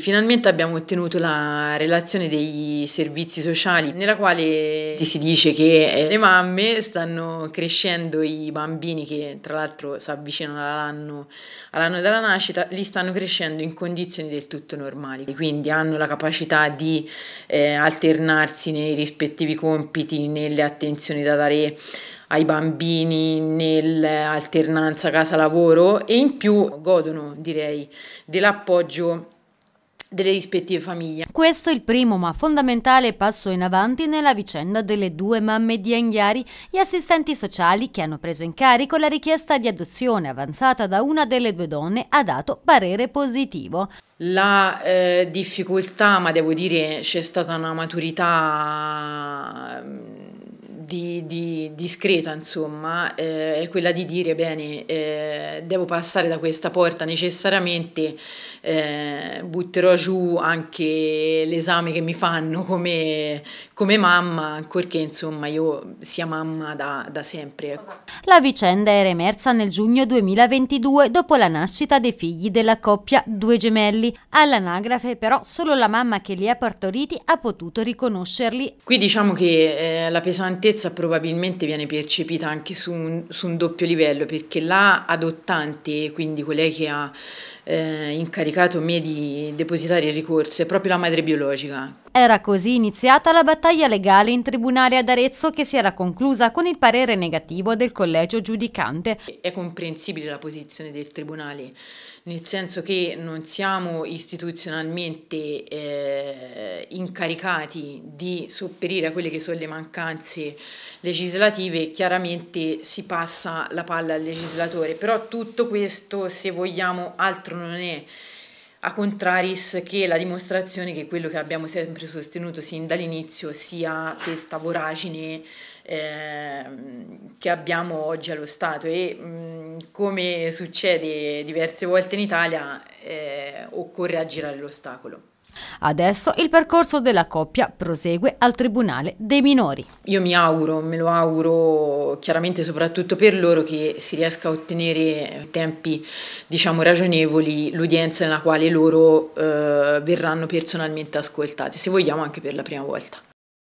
Finalmente abbiamo ottenuto la relazione dei servizi sociali nella quale si dice che eh, le mamme stanno crescendo i bambini che tra l'altro si avvicinano all'anno, all'anno della nascita, li stanno crescendo in condizioni del tutto normali, quindi hanno la capacità di eh, alternarsi nei rispettivi compiti, nelle attenzioni da dare ai bambini nell'alternanza casa-lavoro e in più godono, direi, dell'appoggio delle rispettive famiglie. Questo è il primo ma fondamentale passo in avanti nella vicenda delle due mamme di Anghiari, gli assistenti sociali che hanno preso in carico la richiesta di adozione avanzata da una delle due donne ha dato parere positivo. La eh, difficoltà, ma devo dire c'è stata una maturità di, di, discreta, insomma, eh, è quella di dire, bene, eh, devo passare da questa porta necessariamente, eh, butterò giù anche l'esame che mi fanno come, come mamma, ancorché insomma io sia mamma da, da sempre. Ecco. La vicenda era emersa nel giugno 2022 dopo la nascita dei figli della coppia Due Gemelli. All'anagrafe però solo la mamma che li ha partoriti ha potuto riconoscerli. Qui diciamo che eh, la pesantezza sicurezza probabilmente viene percepita anche su un, su un doppio livello perché la adottante, quindi colei che ha eh, incaricato me di depositare il ricorso, è proprio la madre biologica. Era così iniziata la battaglia legale in tribunale ad Arezzo che si era conclusa con il parere negativo del collegio giudicante. È comprensibile la posizione del tribunale nel senso che non siamo istituzionalmente eh, incaricati di sopperire a quelle che sono le mancanze legislative, chiaramente si passa la palla al legislatore, però tutto questo, se vogliamo, altro non è a contraris che la dimostrazione che quello che abbiamo sempre sostenuto sin dall'inizio sia questa voragine eh, che abbiamo oggi allo Stato. E come succede diverse volte in Italia eh, occorre aggirare l'ostacolo. Adesso il percorso della coppia prosegue al Tribunale dei minori. Io mi auguro, me lo auguro chiaramente soprattutto per loro che si riesca a ottenere tempi diciamo ragionevoli l'udienza nella quale loro eh, verranno personalmente ascoltati, se vogliamo anche per la prima volta.